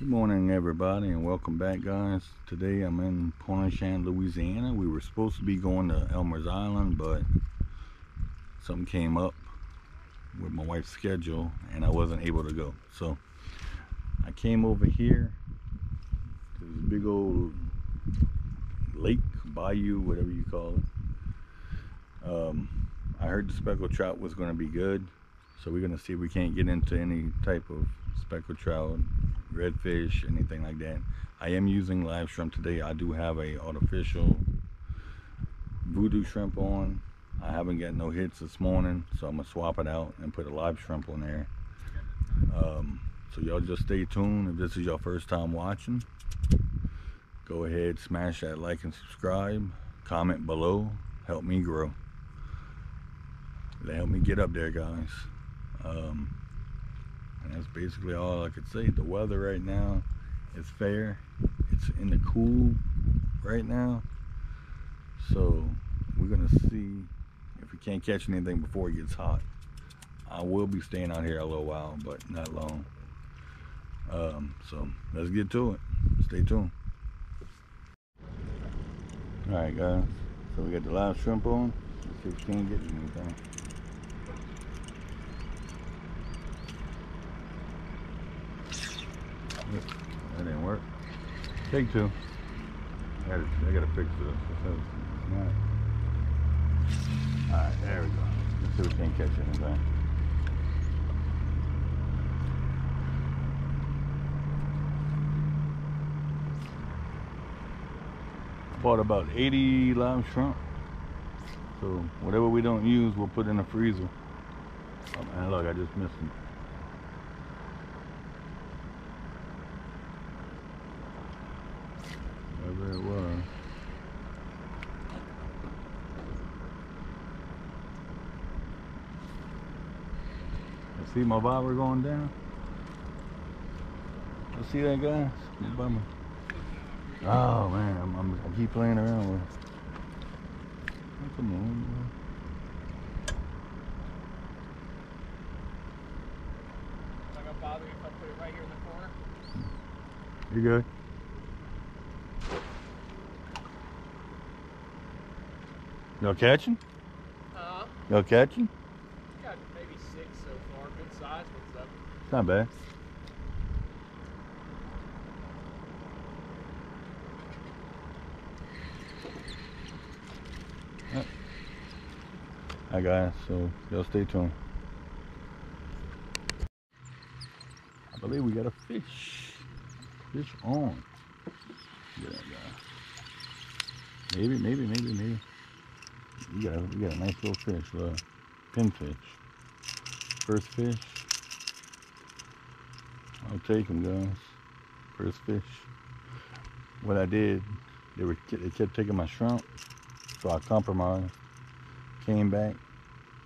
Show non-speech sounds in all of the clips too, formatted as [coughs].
Good morning everybody and welcome back guys. Today I'm in Pointe-aux-Chenes, Louisiana. We were supposed to be going to Elmer's Island but something came up with my wife's schedule and I wasn't able to go. So I came over here to this big old lake, bayou, whatever you call it. Um, I heard the speckled trout was going to be good so we're going to see if we can't get into any type of speckled trout redfish, anything like that. I am using live shrimp today. I do have a artificial Vudu shrimp on. I haven't got no hits this morning, so I'm gonna swap it out and put a live shrimp on there. Um, so y'all just stay tuned. If this is your first time watching, go ahead, smash that like and subscribe. Comment below, help me grow. Help me get up there, guys. Um, and that's basically all I could say. The weather right now is fair. It's in the cool right now. So we're gonna see if we can't catch anything before it gets hot. I will be staying out here a little while, but not long. Um, so let's get to it. Stay tuned. All right, guys. So we got the live shrimp on. Let's see if we can get anything. That didn't work. Take two. I gotta, I gotta fix this. Alright, there we go. Let's see if we can't catch anything. Bought about 80 live shrimp. So whatever we don't use, we'll put in the freezer. Oh man, look, I just missed them. whatever it was. I see my bobber going down. You see that guy? Bummer. Oh man, I'm, I'm, i keep playing around with it. Oh, come on. Man. Tagaparo he caught right here in the corner. You good? Y'all catching? Uh, Y'all catching? got maybe six so far. Good size ones though. It's not bad. Alright guys, so y'all stay tuned. I believe we got a fish. Fish on. Yeah, Maybe, maybe, maybe, maybe. We got, we got a nice little fish, uh, pinfish. First fish. I'll take them, guys. First fish. What I did, they were they kept taking my shrimp, so I compromised. Came back,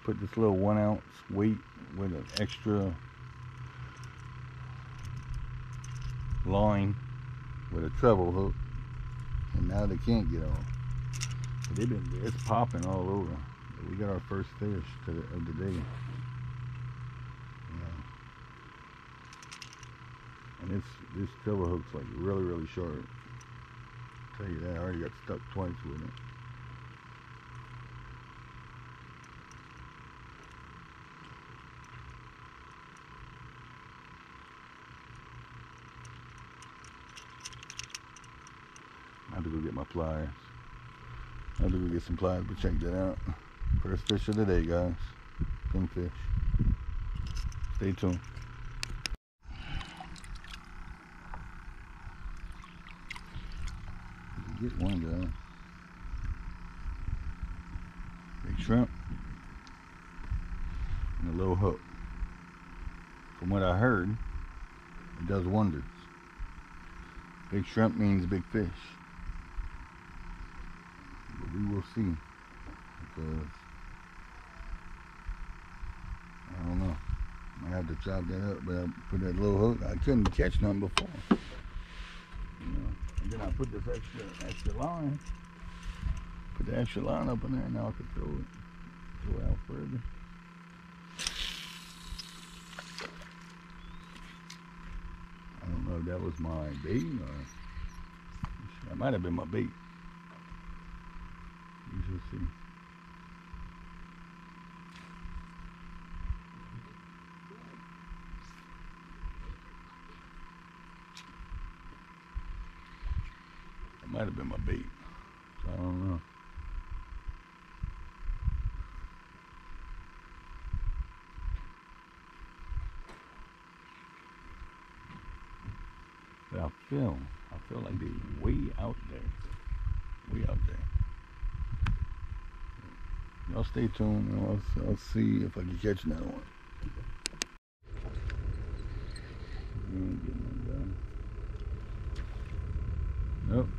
put this little one ounce weight with an extra line with a treble hook, and now they can't get on. They've been it's popping all over. We got our first fish of the day. Yeah. And this this treble hook's like really really short. I'll tell you that I already got stuck twice with it. I have to go get my pliers. I have to go get some pliers, but check that out. First fish of the day, guys. Pinfish. Stay tuned. Get one. Big shrimp. And a little hook. From what I heard, it does wonders. Big shrimp means big fish But we will see because I don't know. I have to chop that up, but I put that little hook. I couldn't catch nothing before. You know, and then I put this extra extra line. Put the extra line up in there. And now I can throw it, throw out further. I don't know if that was my bait, or that might have been my bait. You should see. That might have been my bait. So I don't know. But I feel, I feel like they're way out there. Way out there. Y'all stay tuned. I'll, I'll see if I can catch another one. Ain't getting no gun. Nope.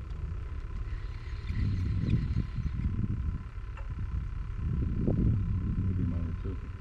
Maybe he might have took it.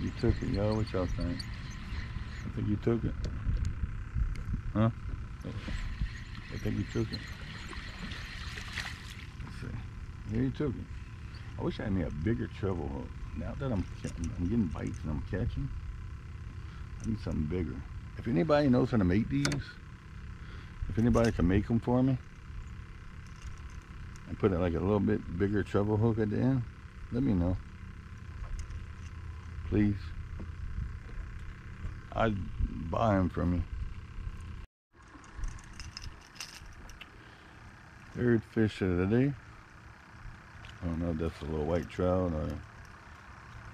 You took it, y'all. What y'all think? I think you took it. Huh? I think you took it. Let's see. Here you took it. I wish I had a bigger treble hook. Now that I'm I'm getting bites and I'm catching, I need something bigger. If anybody knows how to make these, if anybody can make them for me, and put it like a little bit bigger treble hook at the end, let me know please. I'd buy them from you. Third fish of the day. I don't know if that's a little white trout or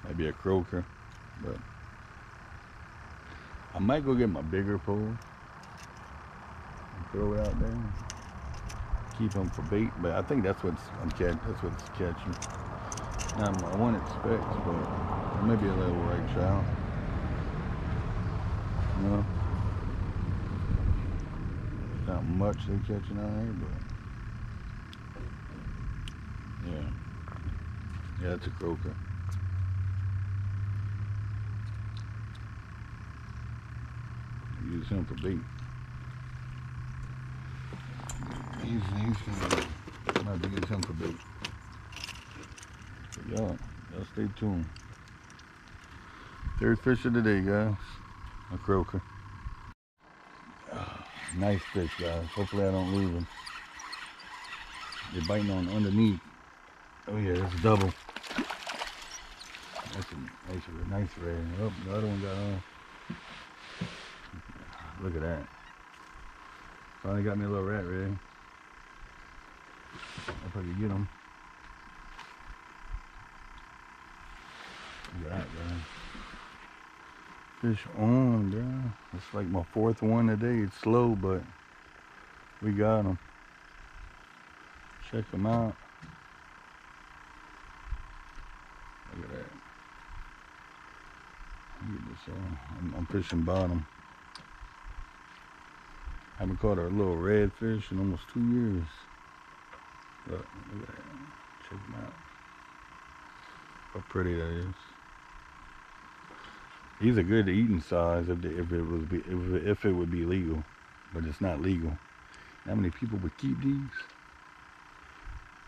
maybe a croaker, but I might go get my bigger pole and throw it out there. Keep them for bait, but I think that's what's I'm catch. That's what's catching. Not my one expects, but maybe a little white trout. No. Not much they're catching on here, but yeah. Yeah, it's a croaker. Use him for bait. He's, he's gonna, have to use him for bait. But y'all, y'all stay tuned. Third fish of the day, guys. A croaker. Ah, nice fish, guys. Hopefully I don't lose them. They're biting on underneath. Oh yeah, that's a double. That's a nice, nice red. Oh, the other one got on. Look at that. Finally got me a little rat red. If I could get him. Look at that, guys. Fish on, bro. It's like my fourth one today. It's slow, but we got them. Check them out. Look at that. Get this on. I'm, I'm fishing bottom. haven't caught a little red fish in almost two years. Look, look at that. Check them out. How pretty that is. These are good eating size if, they, if it was be, if, if it would be legal, but it's not legal. How many people would keep these?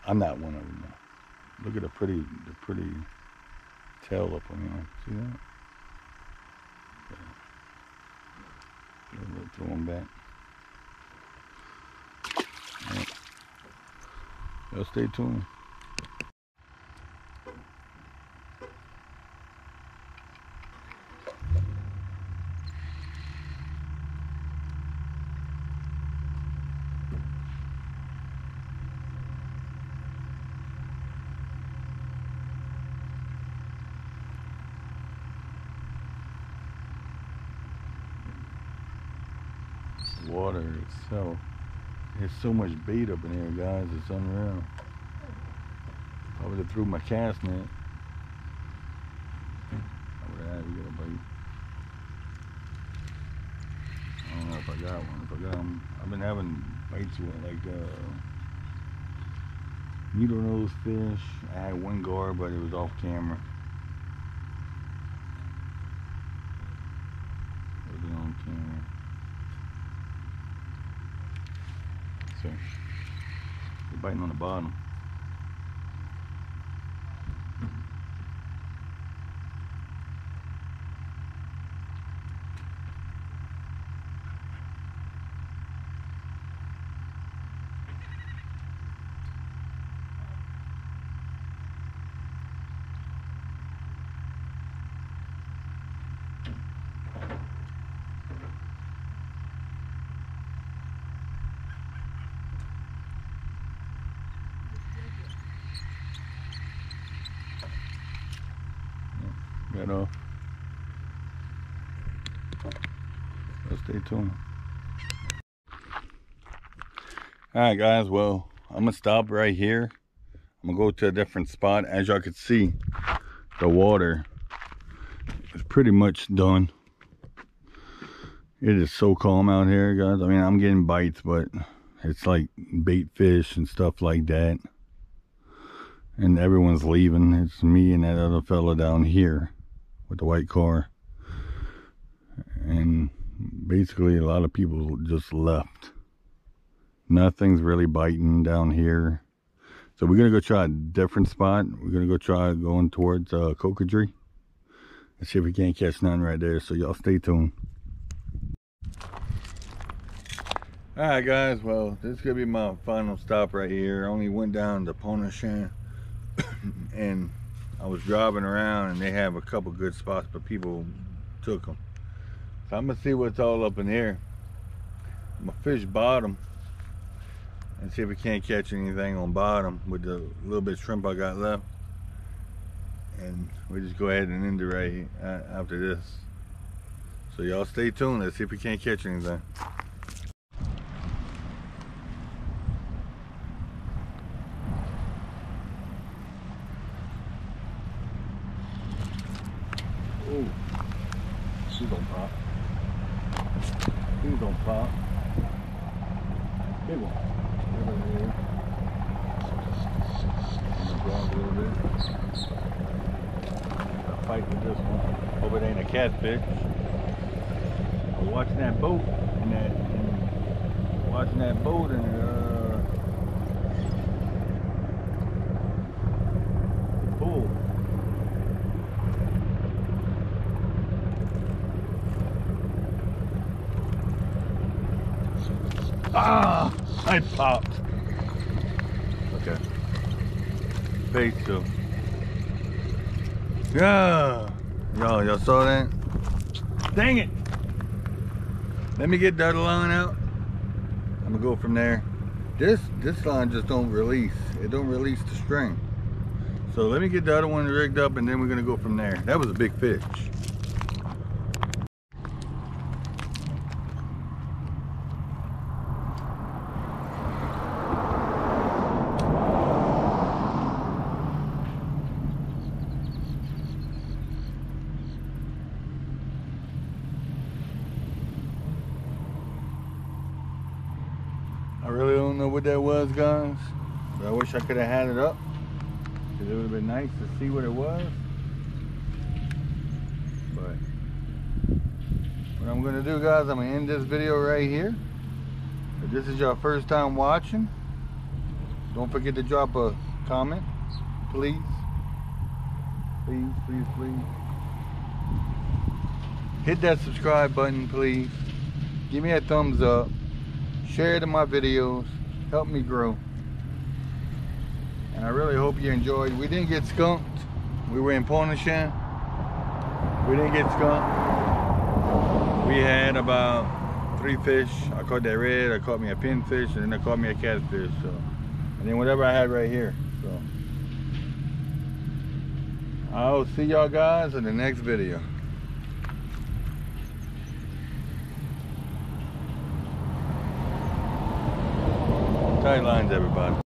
I'm not one of them. Though. Look at the pretty the pretty tail up on him. See that? Throw them back. Yeah. Y'all stay tuned. Water itself. There's so much bait up in here, guys. It's unreal. I would have threw my cast net. I would have had to get a bite. I don't know if I got one. If I got them, I've been having bites with like uh, needle nose fish. I had one gar, but it was off camera. Was on camera? So, they're biting on the bottom. Got off. So stay tuned. Alright guys, well, I'm gonna stop right here. I'm gonna go to a different spot. As y'all can see, the water is pretty much done. It is so calm out here, guys. I mean, I'm getting bites, but it's like bait fish and stuff like that. And everyone's leaving. It's me and that other fella down here with the white car. And basically a lot of people just left. Nothing's really biting down here. So we're gonna go try a different spot. We're gonna go try going towards uh, Cocodrie. Let's see if we can't catch none right there. So y'all stay tuned. Alright guys, well this is gonna be my final stop right here. I only went down to Pointe-aux-Chenes [coughs] and I was driving around and they have a couple good spots, but people took them. So I'm gonna see what's all up in here. Gonna fish bottom and see if we can't catch anything on bottom with the little bit of shrimp I got left. And we just go ahead and end it right after this. So y'all stay tuned. Let's see if we can't catch anything. Ooh, she gonna pop. She gonna pop. Big one. There it is. I'm gonna grab a little bit. I'll fight with this one. Hope it ain't a catfish. I was watching that boat and that and watching that boat and uh Ah, I popped. Okay. Bait too. Yeah. Y'all, y'all saw that? Dang it. Let me get that line out. I'm gonna go from there. This this line just don't release. It don't release the string. So let me get the other one rigged up and then we're gonna go from there. That was a big fish. I really don't know what that was, guys. But I wish I could have had it up. Because it would have been nice to see what it was. But what I'm to do, guys, I'm to end this video right here. If this is your first time watching, don't forget to drop a comment, please. Please, please, please. Hit that subscribe button, please. Give me a thumbs up share in my videos help me grow. And I really hope you enjoyed. We didn't get skunked. We were in Pointe-aux-Chenes we didn't get skunked. We had about three fish. I caught that red. I caught me a pinfish and then I caught me a catfish so. And then whatever I had right here so. I'll see y'all guys in the next video sidelines, everybody.